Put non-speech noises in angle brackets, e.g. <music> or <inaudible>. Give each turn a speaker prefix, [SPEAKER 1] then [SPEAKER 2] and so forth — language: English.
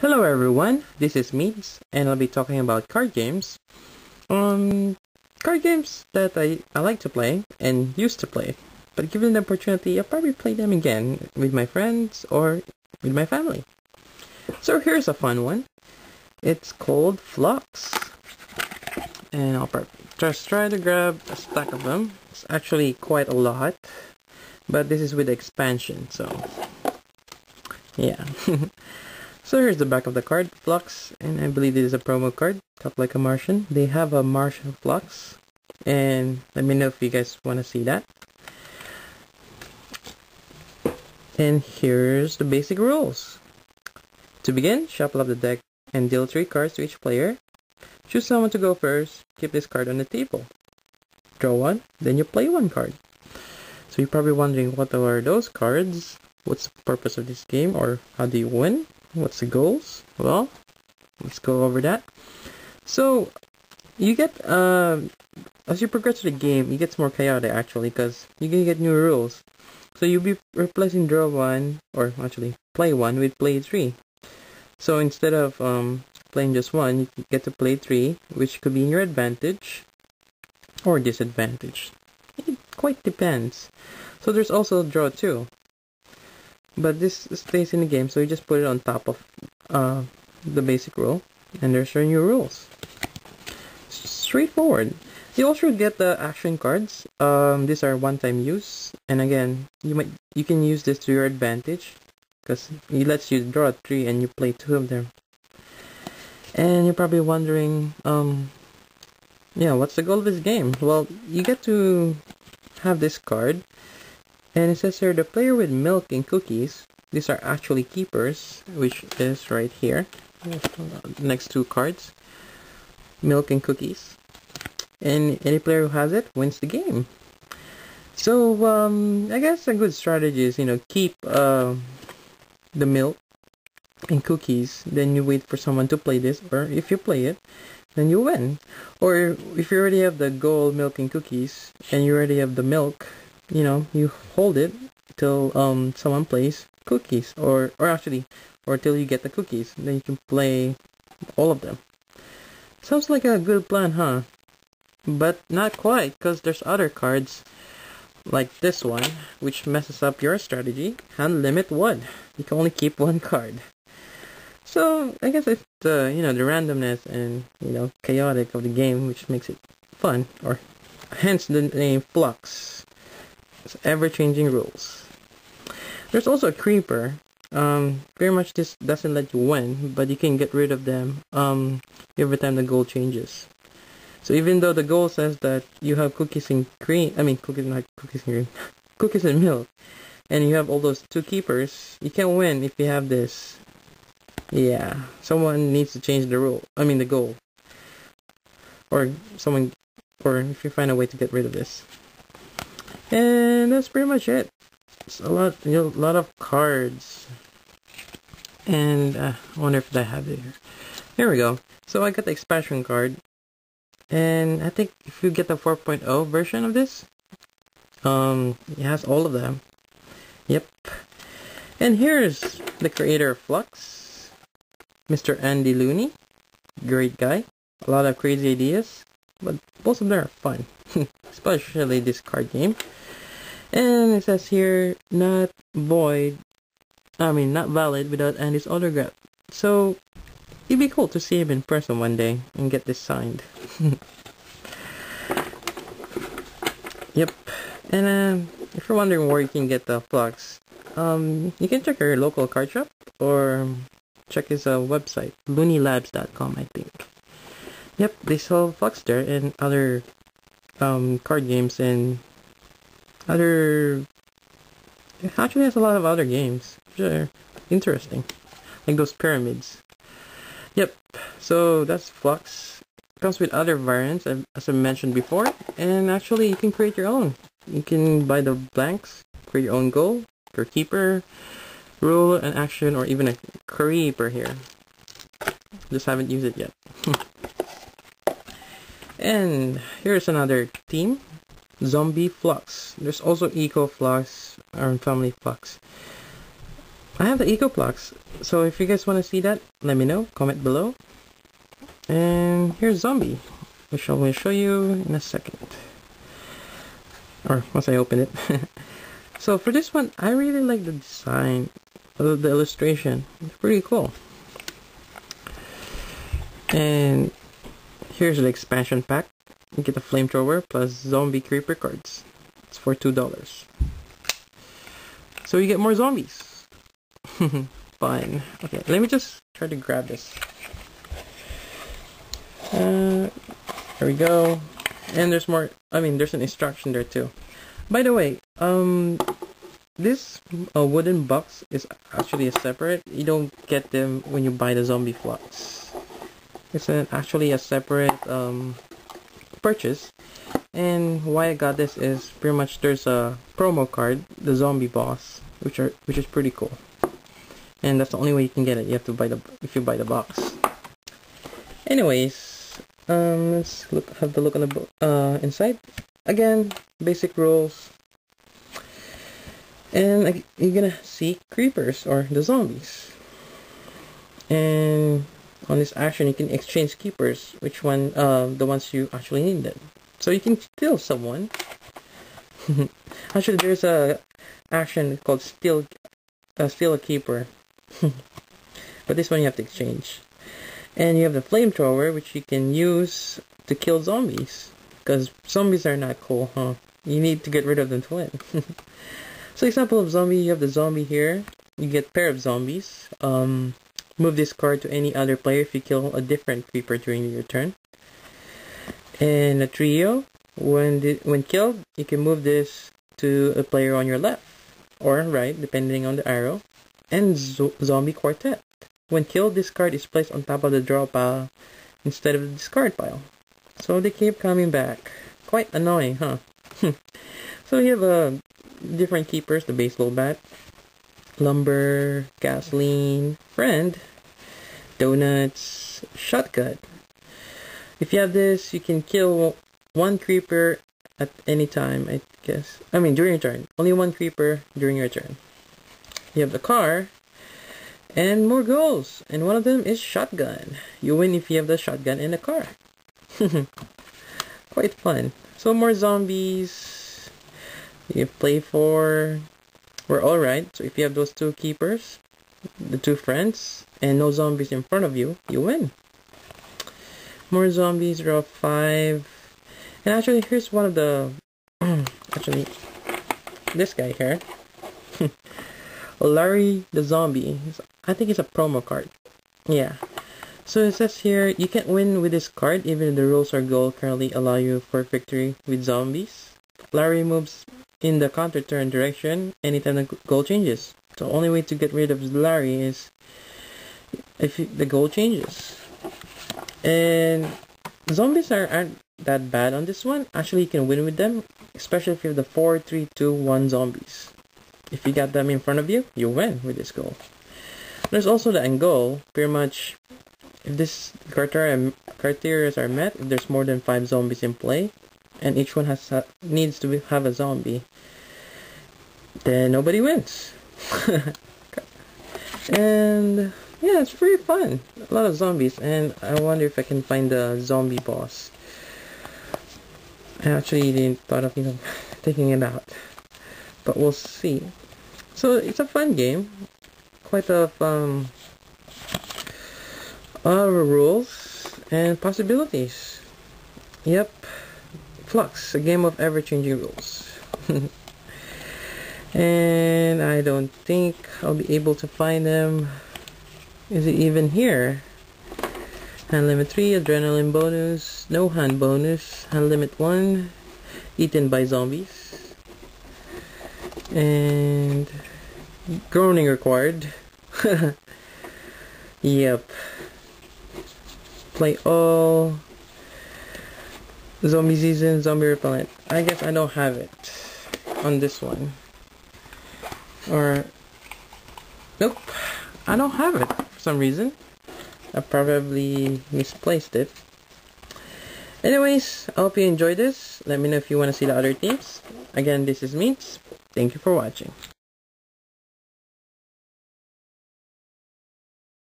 [SPEAKER 1] Hello everyone, this is Meads, and I'll be talking about card games. Um, card games that I, I like to play and used to play, but given the opportunity, I'll probably play them again with my friends or with my family. So here's a fun one. It's called Fluxx, And I'll just try to grab a stack of them. It's actually quite a lot, but this is with expansion, so yeah. <laughs> So here's the back of the card, Fluxx, and I believe this is a promo card, Talk Like a Martian. They have a Martian Fluxx, and let me know if you guys want to see that. And here's the basic rules. To begin, shuffle up the deck and deal 3 cards to each player. Choose someone to go first, keep this card on the table. Draw one, then you play one card. So you're probably wondering what are those cards? What's the purpose of this game or how do you win? What's the goals? Well, let's go over that. So, you get, uh, as you progress through the game, it gets more chaotic actually because you can get new rules. So you'll be replacing draw 1, or actually play 1 with play 3. So instead of um, playing just 1, you get to play 3, which could be in your advantage or disadvantage. It quite depends. So there's also draw 2 but this stays in the game so you just put it on top of uh, the basic rule and there's your new rules. Straightforward. You also get the action cards. Um, these are one-time use and again you might you can use this to your advantage because it lets you draw a three and you play two of them. And you're probably wondering um yeah what's the goal of this game? Well you get to have this card and it says here, the player with milk and cookies, these are actually keepers, which is right here, next two cards, milk and cookies. And any player who has it wins the game. So, um, I guess a good strategy is, you know, keep uh, the milk and cookies, then you wait for someone to play this, or if you play it, then you win. Or if you already have the gold milk and cookies, and you already have the milk, you know, you hold it till um someone plays cookies, or or actually, or till you get the cookies. Then you can play all of them. Sounds like a good plan, huh? But not quite, because there's other cards like this one, which messes up your strategy. and limit one. You can only keep one card. So I guess it's the you know the randomness and you know chaotic of the game which makes it fun, or hence the name Fluxx ever-changing rules. There's also a creeper. Um, very much this doesn't let you win, but you can get rid of them um, every time the goal changes. So even though the goal says that you have cookies and cream, I mean cookies not cookies and cream, <laughs> cookies and milk, and you have all those two keepers, you can't win if you have this. Yeah, someone needs to change the rule. I mean the goal, or someone, or if you find a way to get rid of this. And that's pretty much it. It's a lot, you know, a lot of cards. And uh, I wonder if I have it here. Here we go. So I got the expansion card. And I think if you get the 4.0 version of this, um, it has all of them. Yep. And here's the creator of Fluxx, Mr. Andy Looney. Great guy. A lot of crazy ideas, but most of them are fun. <laughs> Especially this card game. And it says here, not void, I mean, not valid without Andy's autograph. So, it'd be cool to see him in person one day and get this signed. <laughs> yep. And um, if you're wondering where you can get the Fluxx, um, you can check your local card shop or check his uh, website, looneylabs.com, I think. Yep, they sell Fluxx there and other um, card games and other it actually has a lot of other games are interesting. Like those pyramids. Yep so that's Fluxx. it comes with other variants as I mentioned before and actually you can create your own. You can buy the blanks create your own goal your keeper rule and action or even a creeper here. Just haven't used it yet <laughs> and here's another team Zombie Fluxx. There's also Eco Fluxx or Family Fluxx. I have the Eco Fluxx, So if you guys want to see that, let me know. Comment below. And here's Zombie, which I will show you in a second. Or once I open it. <laughs> so for this one, I really like the design, of the illustration. It's pretty cool. And here's the expansion pack. You get a flamethrower plus zombie creeper cards. It's for two dollars. So you get more zombies. <laughs> Fine. Okay, let me just try to grab this. Uh, there we go. And there's more. I mean, there's an instruction there too. By the way, um, this uh, wooden box is actually a separate. You don't get them when you buy the zombie Fluxx. It's an, actually a separate um, purchase. And why I got this is pretty much there's a promo card, the zombie boss, which are which is pretty cool. And that's the only way you can get it. You have to buy the if you buy the box. Anyways, um, let's look have the look on the uh inside. Again, basic rules. And you're gonna see creepers or the zombies. And on this action, you can exchange keepers, which one, uh, the ones you actually needed. So you can steal someone. <laughs> actually, there's a action called steal, uh, steal a keeper. <laughs> but this one you have to exchange. And you have the flamethrower, which you can use to kill zombies. Because zombies are not cool, huh? You need to get rid of them to win. <laughs> so example of zombie, you have the zombie here. You get pair of zombies. Um, Move this card to any other player if you kill a different creeper during your turn. And a trio, when the, when killed, you can move this to a player on your left or right, depending on the arrow. And zo zombie quartet. When killed, this card is placed on top of the draw pile instead of the discard pile. So they keep coming back. Quite annoying, huh? <laughs> so you have uh, different keepers, the baseball bat, lumber, gasoline, friend, donuts, shotgun. If you have this, you can kill one creeper at any time, I guess. I mean, during your turn. Only one creeper during your turn. You have the car, and more goals. And one of them is shotgun. You win if you have the shotgun in the car. <laughs> Quite fun. So more zombies. You play for. We're alright. So if you have those two keepers, the two friends, and no zombies in front of you, you win. More zombies, row 5. And actually, here's one of the... <clears throat> actually, this guy here. <laughs> Larry the Zombie. I think it's a promo card. Yeah. So it says here, you can't win with this card even if the rules or goal currently allow you for victory with zombies. Larry moves in the counter turn direction anytime the goal changes. The only way to get rid of Larry is if the goal changes. And zombies are, aren't that bad on this one. Actually, you can win with them, especially if you have the 4, 3, 2, 1 zombies. If you got them in front of you, you win with this goal. There's also the end goal. Pretty much, if this criteria criteria are met, if there's more than 5 zombies in play, and each one has needs to have a zombie, then nobody wins. <laughs> and yeah, it's pretty fun. A lot of zombies, and I wonder if I can find the zombie boss. I actually didn't thought of you know <laughs> taking it out, but we'll see. So it's a fun game, quite a um, uh, rules and possibilities. Yep, Fluxx, a game of ever-changing rules. <laughs> and I don't think I'll be able to find them is it even here? Hand limit 3, adrenaline bonus, no hand bonus, hand limit 1, eaten by zombies, and groaning required. <laughs> yep. Play all, zombie season, zombie repellent. I guess I don't have it on this one. Or, nope, I don't have it for some reason. I probably misplaced it. Anyways, I hope you enjoyed this. Let me know if you want to see the other teams. Again, this is Meads. Thank you for watching.